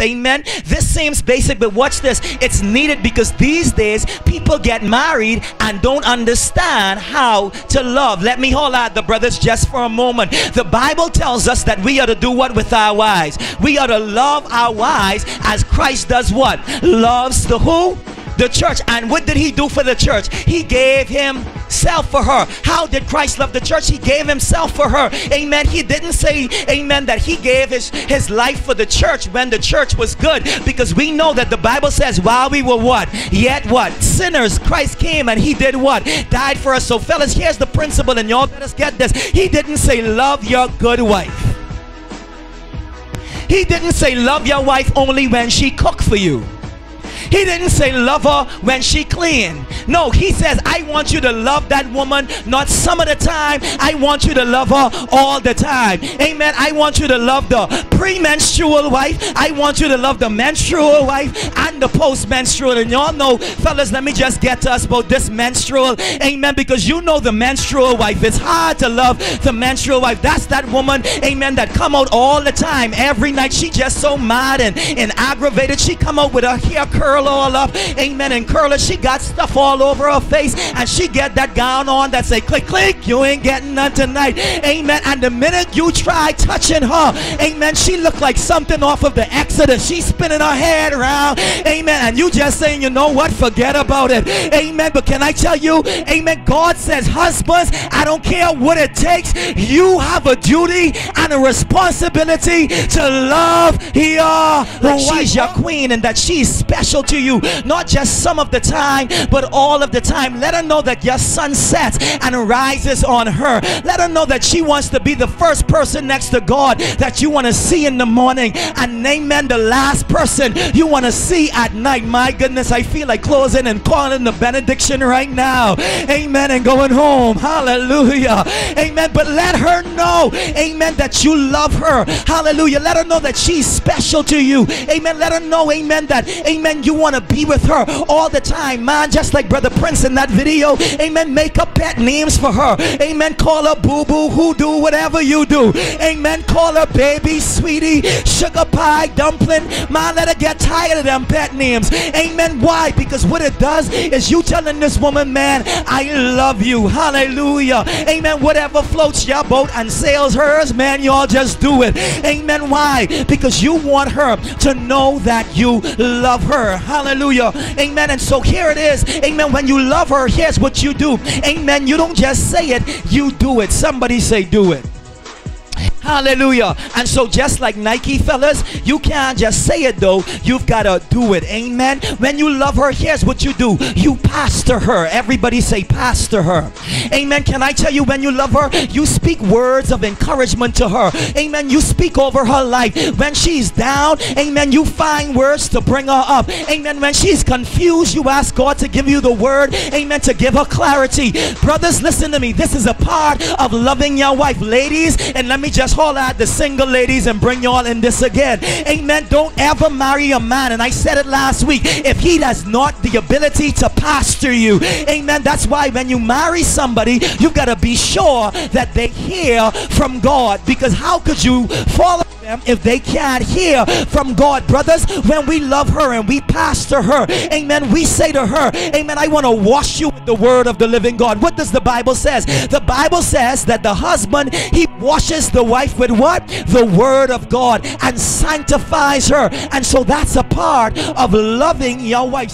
Amen. This seems basic, but watch this. It's needed because these days people get married and don't understand how to love. Let me hold out the brothers just for a moment. The Bible tells us that we are to do what with our wives? We are to love our wives as Christ does what? Loves the who? the church. And what did he do for the church? He gave himself for her. How did Christ love the church? He gave himself for her. Amen. He didn't say, amen, that he gave his, his life for the church when the church was good. Because we know that the Bible says while we were what? Yet what? Sinners. Christ came and he did what? Died for us. So fellas, here's the principle and y'all let us get this. He didn't say love your good wife. He didn't say love your wife only when she cooked for you. He didn't say love her when she clean. No, he says, I want you to love that woman not some of the time. I want you to love her all the time. Amen. I want you to love the premenstrual wife. I want you to love the menstrual wife and the post-menstrual. And y'all know, fellas, let me just get to us about this menstrual. Amen. Because you know the menstrual wife. It's hard to love the menstrual wife. That's that woman, amen, that come out all the time. Every night she just so mad and, and aggravated. She come out with her hair curl all up. Amen. And curl it. She got stuff all over her face. And she get that gown on that say click click. You ain't getting none tonight. Amen. And the minute you try touching her, amen, she look like something off of the Exorcist. She's spinning her head around. Amen. And you just saying, you know what? Forget about it. Amen. But can I tell you, amen, God says, husbands, I don't care what it takes. You have a duty and a responsibility to love your like she's your queen and that she's special to you, not just some of the time, but all of the time. Let her know that your sun sets and rises on her. Let her know that she wants to be the first person next to God that you want to see in the morning, and amen, the last person you want to see at night. My goodness, I feel like closing and calling the benediction right now. Amen, and going home. Hallelujah. Amen. But let her know, amen, that you love her. Hallelujah. Let her know that she's special to you. Amen. Let her know, amen, that, amen, you want to be with her all the time, man. Just like Brother Prince in that video. Amen. Make up pet names for her. Amen. Call her boo boo, hoodoo, whatever you do. Amen. Call her baby, sweetie, sugar pie, dumpling. Man, let her get tired of them pet names. Amen. Why? Because what it does is you telling this woman, man, I love you. Hallelujah. Amen. Whatever floats your boat and sails hers, man, y'all just do it. Amen. Why? Because you want her to know that you love her. Hallelujah. Amen. And so here it is. Amen. When you love her, here's what you do. Amen. You don't just say it, you do it. Somebody say, do it. Hallelujah. And so just like Nike fellas, you can't just say it though. You've got to do it. Amen. When you love her, here's what you do. You pastor her. Everybody say pastor her. Amen. Can I tell you when you love her, you speak words of encouragement to her. Amen. You speak over her life. When she's down, amen, you find words to bring her up. Amen. When she's confused, you ask God to give you the word. Amen. To give her clarity. Brothers, listen to me. This is a part of loving your wife. Ladies, and let me just call out the single ladies and bring y'all in this again. Amen. Don't ever marry a man. And I said it last week. If he does not the ability to pastor you. Amen. That's why when you marry somebody, you've got to be sure that they hear from God. Because how could you follow them if they can't hear from God, brothers? When we love her and we pastor her, amen, we say to her, amen, I want to wash you with the word of the living God. What does the Bible says? The Bible says that the husband, he washes the wife with what? The word of God and sanctifies her. And so that's a part of loving your wife.